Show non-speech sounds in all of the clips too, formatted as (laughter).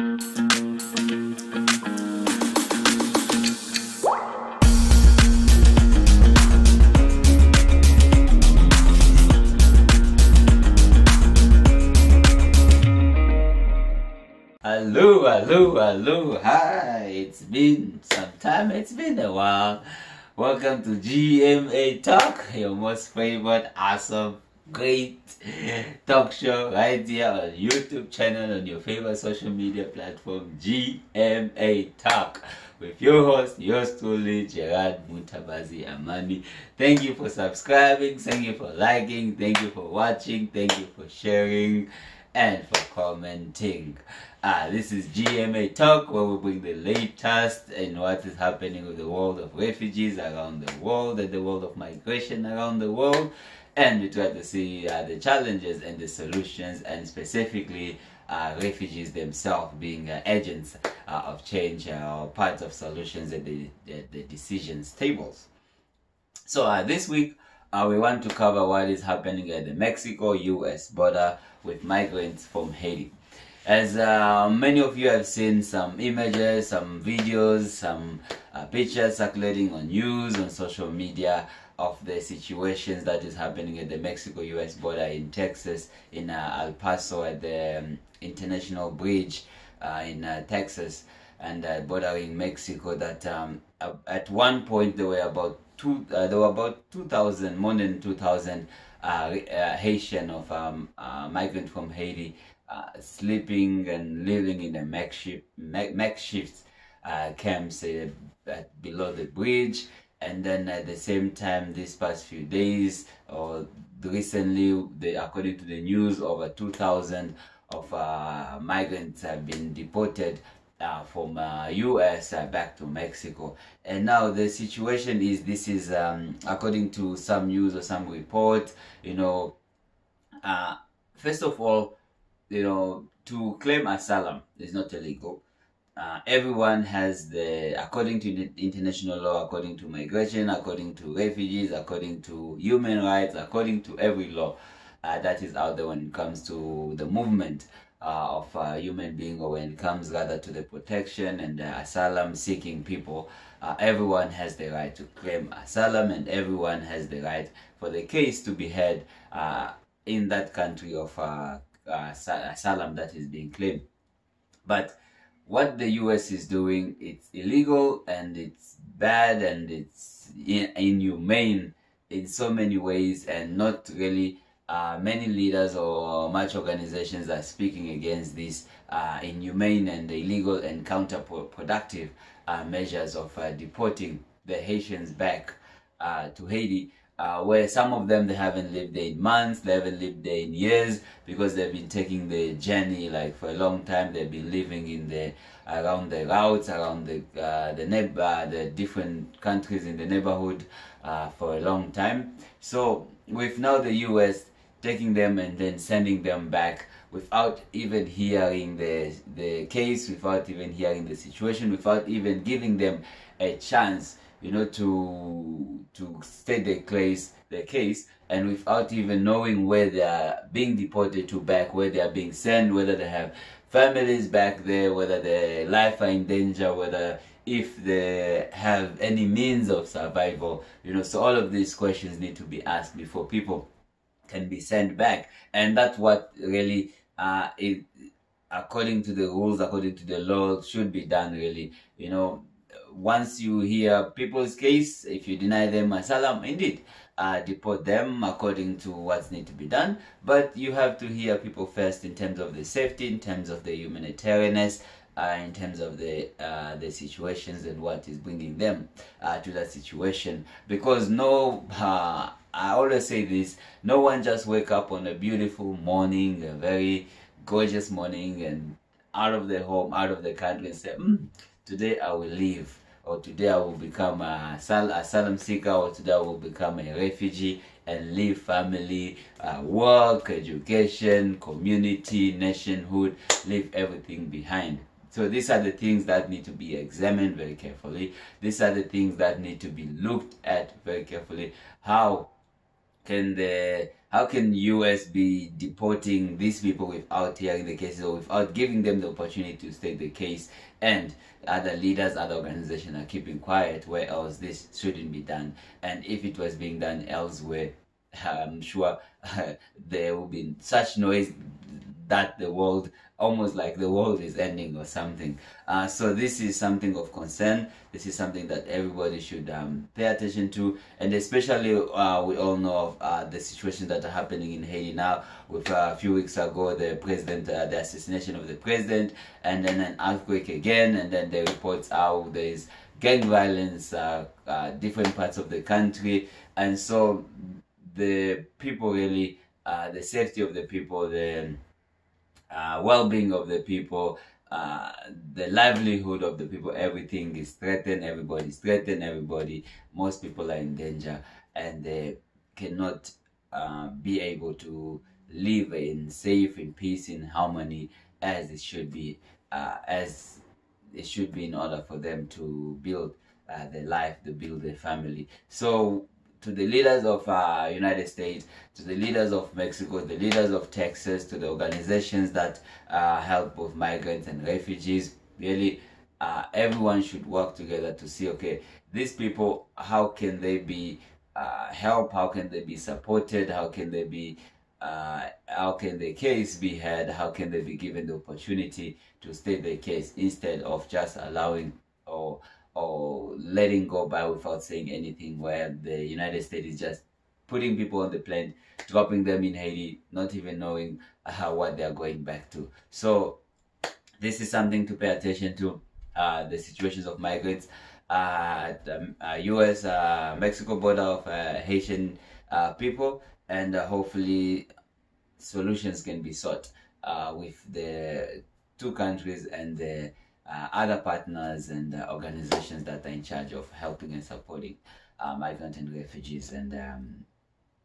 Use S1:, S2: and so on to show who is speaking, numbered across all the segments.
S1: Hello, hello, hello, hi. It's been some time, it's been a while. Welcome to GMA Talk, your most favorite, awesome, great talk show right here on YouTube channel on your favorite social media platform, GMA Talk. With your host, yours truly, Gerard Mutabazi Amani. Thank you for subscribing, thank you for liking, thank you for watching, thank you for sharing and for commenting. Uh, this is GMA Talk where we bring the latest in what is happening with the world of refugees around the world and the world of migration around the world. And we try to see uh, the challenges and the solutions, and specifically uh, refugees themselves being uh, agents uh, of change uh, or parts of solutions at the, at the decisions tables. So uh, this week, we want to cover what is happening at the Mexico-US border with migrants from Haiti. As many of you have seen some images, some videos, some pictures circulating on news, on social media of the situations that is happening at the Mexico-US border in Texas, in uh, El Paso at the um, International Bridge uh, in uh, Texas and uh, bordering Mexico that um, at one point there were about two, uh, there were about 2,000, more than 2,000 uh, uh, Haitian of um, uh, migrant from Haiti uh, sleeping and living in a makeshift, makeshift uh, camps uh, below the bridge. And then at the same time, these past few days or recently, the, according to the news, over 2,000 of uh, migrants have been deported uh, from uh, US uh, back to Mexico. And now the situation is this is um, according to some news or some report, you know, uh, first of all, you know, to claim asylum is not illegal. Uh, everyone has the, according to the international law, according to migration, according to refugees, according to human rights, according to every law uh, that is out there when it comes to the movement uh, of a human being or when it comes rather to the protection and asylum seeking people. Uh, everyone has the right to claim asylum and everyone has the right for the case to be heard uh, in that country of uh, asylum that is being claimed. But what the US is doing it's illegal and it's bad and it's inhumane in so many ways and not really uh, many leaders or much organizations are speaking against these uh, inhumane and illegal and counterproductive uh, measures of uh, deporting the Haitians back uh, to Haiti. Uh, where some of them they haven't lived there in months, they haven't lived there in years because they've been taking the journey like for a long time. They've been living in the around the routes, around the uh, the neighbor, uh, the different countries in the neighborhood uh, for a long time. So with now the U.S taking them and then sending them back without even hearing the the case, without even hearing the situation, without even giving them a chance, you know, to to state the case, the case, and without even knowing where they are being deported to back, where they are being sent, whether they have families back there, whether their life are in danger, whether if they have any means of survival, you know. So all of these questions need to be asked before people can be sent back and that's what really uh it, according to the rules according to the law should be done really you know once you hear people's case if you deny them asylum indeed uh, deport them according to what's need to be done. But you have to hear people first in terms of the safety in terms of the humanitarianness uh, in terms of the uh, the situations and what is bringing them uh, to that situation. Because no uh, I always say this no one just wake up on a beautiful morning a very gorgeous morning and out of the home out of the country and say mm, today I will leave or today I will become a asylum seeker or today I will become a refugee and leave family, uh, work, education, community, nationhood, leave everything behind. So these are the things that need to be examined very carefully. These are the things that need to be looked at very carefully. How can the how can US be deporting these people without hearing the cases or without giving them the opportunity to state the case? And other leaders, other organizations are keeping quiet where else this shouldn't be done? And if it was being done elsewhere (laughs) I'm sure (laughs) there will be such noise that the world almost like the world is ending or something. Uh, so this is something of concern. This is something that everybody should um, pay attention to. And especially uh, we all know of uh, the situation that are happening in haiti now. With uh, a few weeks ago the president uh, the assassination of the president and then an earthquake again and then the reports out there is gang violence uh, different parts of the country. And so the people really the safety of the people the uh, well-being of the people, uh, the livelihood of the people, everything is threatened, everybody's threatened, everybody, most people are in danger and they cannot uh, be able to live in safe, in peace, in harmony as it should be, uh, as it should be in order for them to build uh, their life, to build their family. So to the leaders of uh, United States, to the leaders of Mexico, the leaders of Texas, to the organizations that uh, help both migrants and refugees. Really, uh, everyone should work together to see, okay, these people, how can they be uh, helped? How can they be supported? How can they be uh, how can the case be heard? How can they be given the opportunity to state their case instead of just allowing or or letting go by without saying anything where the United States is just putting people on the plane, dropping them in Haiti, not even knowing uh, what they're going back to. So this is something to pay attention to, uh, the situations of migrants uh, at the uh, US uh, Mexico border of uh, Haitian people, and hopefully solutions can be sought with the two countries and the uh, other partners and uh, organizations that are in charge of helping and supporting uh, migrant and refugees and um,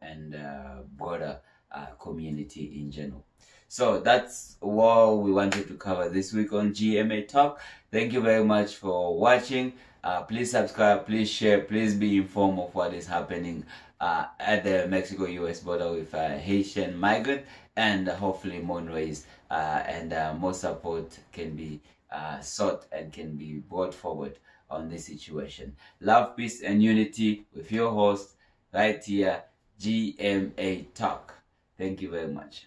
S1: and uh, broader uh, community in general. So that's what we wanted to cover this week on GMA Talk. Thank you very much for watching. Uh, please subscribe, please share, please be informed of what is happening at the Mexico-US border with Haitian migrant and hopefully more uh, and more support can be uh, sought and can be brought forward on this situation. Love, peace, and unity with your host right here, GMA Talk. Thank you very much.